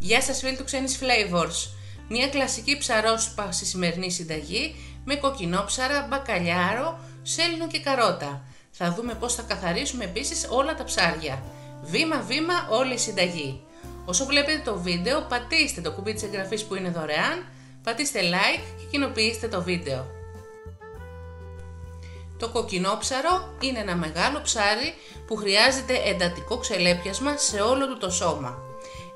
Γεια σας φίλοι του Ξένης Flavors. Μια κλασική ψαρόσουπα στη σημερινή συνταγή με κοκκινόψαρα, μπακαλιάρο, σέλινο και καρότα. Θα δούμε πώς θα καθαρίσουμε επίσης όλα τα ψάρια. Βήμα-βήμα όλη η συνταγή. Όσο βλέπετε το βίντεο πατήστε το κουμπί της εγγραφής που είναι δωρεάν, πατήστε like και κοινοποιήστε το βίντεο. Το κοκκινόψαρο είναι ένα μεγάλο ψάρι που χρειάζεται εντατικό ξελέπιασμα σε όλο του το σώμα.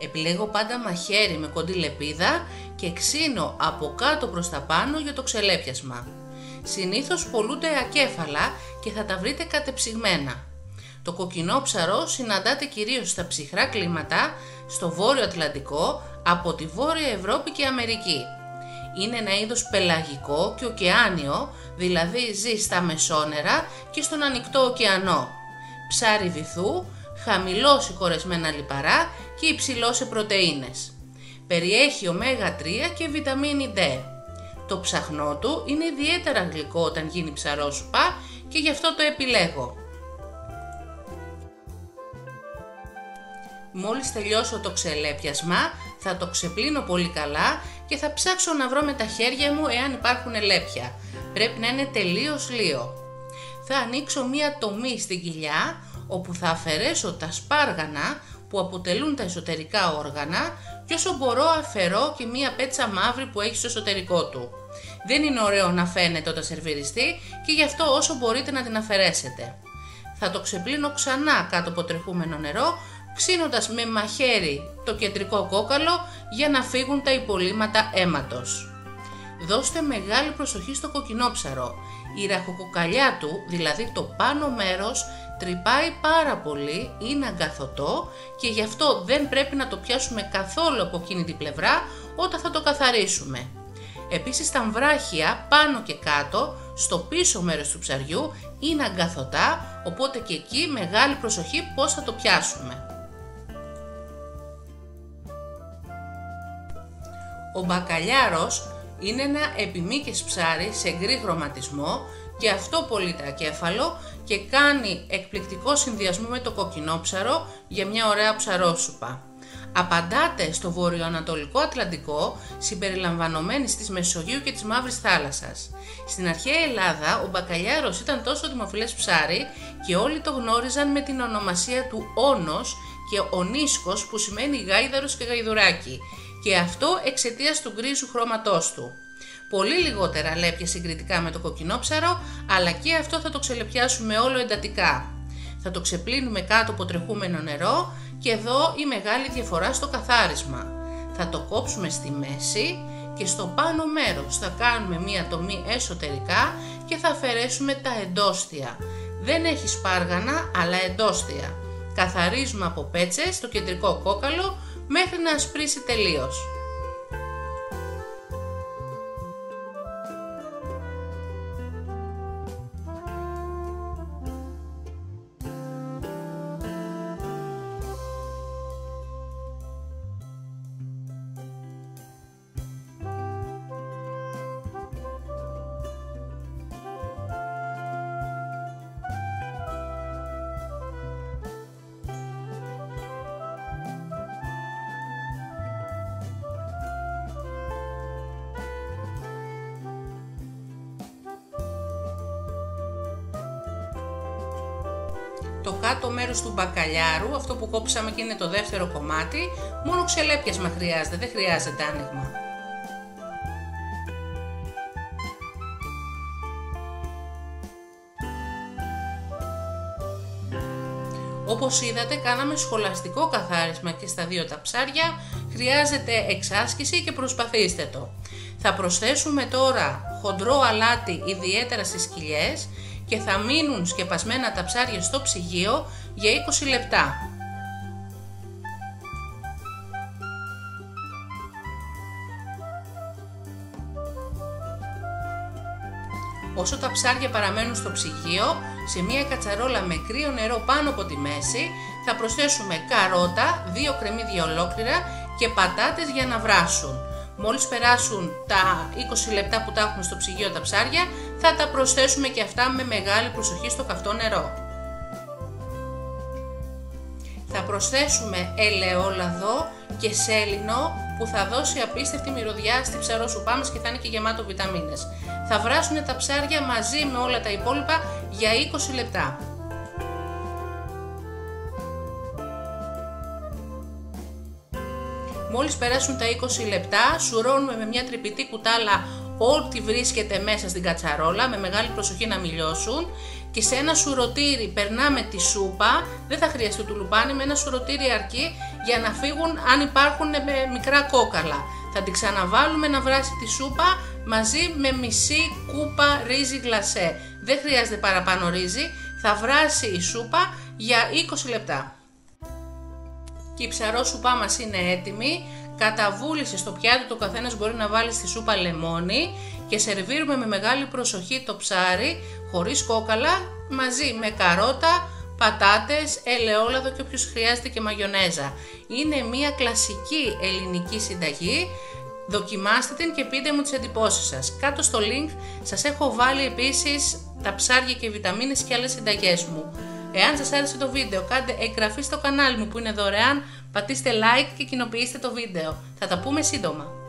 Επιλέγω πάντα μαχαίρι με κοντή λεπίδα και ξύνω από κάτω προς τα πάνω για το ξελέπιασμα. Συνήθως πολλούνται ακέφαλα και θα τα βρείτε κατεψυγμένα. Το κοκκινόψαρο συναντάται κυρίως στα ψυχρά κλίματα, στο Βόρειο Ατλαντικό, από τη Βόρεια Ευρώπη και Αμερική. Είναι ένα είδος πελαγικό και ωκεάνιο, δηλαδή ζει στα μεσόνερα και στον ανοιχτό ωκεανό. Ψάρι βυθού, χαμηλός σε κορεσμένα λιπαρά και υψηλό σε πρωτεΐνες. Περιέχει ωμέγα 3 και βιταμίνη D. Το ψαχνό του είναι ιδιαίτερα γλυκό όταν γίνει ψαρόσουπα και γι' αυτό το επιλέγω. Μόλις τελειώσω το ξελέπιασμα θα το ξεπλύνω πολύ καλά και θα ψάξω να βρω με τα χέρια μου εάν υπάρχουν λέπια. Πρέπει να είναι τελείως λίο. Θα ανοίξω μία τομή στην κοιλιά όπου θα αφαιρέσω τα σπάργανα που αποτελούν τα εσωτερικά όργανα και όσο μπορώ αφαιρώ και μία πέτσα μαύρη που έχει στο εσωτερικό του. Δεν είναι ωραίο να φαίνεται όταν σερβιριστεί και γι' αυτό όσο μπορείτε να την αφαιρέσετε. Θα το ξεπλύνω ξανά κάτω από τρεχούμενο νερό, ψήνοντας με μαχαίρι το κεντρικό κόκαλο για να φύγουν τα υπολείμματα αίματος. Δώστε μεγάλη προσοχή στο κοκκινόψαρο. Η ραχοκοκαλιά του, δηλαδή το πάνω μέρος, τρυπάει πάρα πολύ, είναι αγκαθωτό και γι' αυτό δεν πρέπει να το πιάσουμε καθόλου από εκείνη την πλευρά όταν θα το καθαρίσουμε. Επίσης τα βράχια πάνω και κάτω, στο πίσω μέρος του ψαριού, είναι αγκαθωτά, οπότε και εκεί μεγάλη προσοχή πώς θα το πιάσουμε. Ο μπακαλιάρος είναι ένα επιμήκες ψάρι σε γκρι χρωματισμό και αυτό πολύ ακέφαλο και κάνει εκπληκτικό συνδυασμό με το κοκκινόψαρο για μια ωραία ψαρόσουπα. Απαντάτε στο βορειοανατολικό Ατλαντικό συμπεριλαμβανομένη της Μεσογείου και της Μαύρης Θάλασσας. Στην αρχαία Ελλάδα ο μπακαλιάρος ήταν τόσο δημοφιλές ψάρι και όλοι το γνώριζαν με την ονομασία του όνος και ονίσκος που σημαίνει γάιδαρος και γαϊδουράκι και αυτό εξαιτίας του γκρίζου χρώματός του. Πολύ λιγότερα λέπια συγκριτικά με το κοκκινόψαρο, αλλά και αυτό θα το ξελεπιάσουμε όλο εντατικά. Θα το ξεπλύνουμε κάτω από τρεχούμενο νερό και εδώ η μεγάλη διαφορά στο καθάρισμα. Θα το κόψουμε στη μέση και στο πάνω μέρος θα κάνουμε μία τομή εσωτερικά και θα αφαιρέσουμε τα εντόστια. Δεν έχει σπάργανα αλλά εντόστια. Καθαρίζουμε από πέτσες το κεντρικό κόκαλο μέχρι να ασπρίσει τελείως. Το κάτω μέρος του μπακαλιάρου, αυτό που κόψαμε και είναι το δεύτερο κομμάτι, μόνο ξελέπιασμα χρειάζεται, δεν χρειάζεται άνοιγμα. Όπως είδατε κάναμε σχολαστικό καθάρισμα και στα δύο τα ψάρια, χρειάζεται εξάσκηση και προσπαθήστε το. Θα προσθέσουμε τώρα χοντρό αλάτι ιδιαίτερα στις κοιλιές και θα μείνουν σκεπασμένα τα ψάρια στο ψυγείο για 20 λεπτά. Όσο τα ψάρια παραμένουν στο ψυγείο, σε μία κατσαρόλα με κρύο νερό πάνω από τη μέση θα προσθέσουμε καρότα, δύο κρεμμύδια ολόκληρα και πατάτες για να βράσουν. Μόλις περάσουν τα 20 λεπτά που τα έχουμε στο ψυγείο τα ψάρια, θα τα προσθέσουμε και αυτά με μεγάλη προσοχή στο καυτό νερό. Θα προσθέσουμε ελαιόλαδο και σέλινο που θα δώσει απίστευτη μυρωδιά στη ψαρόσουπά μας και θα είναι και γεμάτο βιταμίνες. Θα βράσουν τα ψάρια μαζί με όλα τα υπόλοιπα για 20 λεπτά. Μόλις περάσουν τα 20 λεπτά, σουρώνουμε με μια τρυπητή κουτάλα ό,τι βρίσκεται μέσα στην κατσαρόλα, με μεγάλη προσοχή να μιλιώσουν και σε ένα σουρωτήρι περνάμε τη σούπα, δεν θα χρειαστεί του λουπάνι, με ένα σουρωτήρι αρκεί για να φύγουν αν υπάρχουν μικρά κόκαλα. Θα την ξαναβάλουμε να βράσει τη σούπα μαζί με μισή κούπα ρύζι γλασέ. Δεν χρειάζεται παραπάνω ρύζι, θα βράσει η σούπα για 20 λεπτά. Και η ψαρόσουπά μας είναι έτοιμη, καταβούλησε στο πιάτο το καθένας μπορεί να βάλει στη σούπα λεμόνι και σερβίρουμε με μεγάλη προσοχή το ψάρι χωρίς κόκαλα μαζί με καρότα, πατάτες, ελαιόλαδο και όποιος χρειάζεται και μαγιονέζα. Είναι μια κλασική ελληνική συνταγή, δοκιμάστε την και πείτε μου τις εντυπώσεις σας. Κάτω στο link σας έχω βάλει επίσης τα ψάρια και οι βιταμίνες και άλλες συνταγές μου. Εάν σας άρεσε το βίντεο κάντε εγγραφή στο κανάλι μου που είναι δωρεάν, πατήστε like και κοινοποιήστε το βίντεο. Θα τα πούμε σύντομα.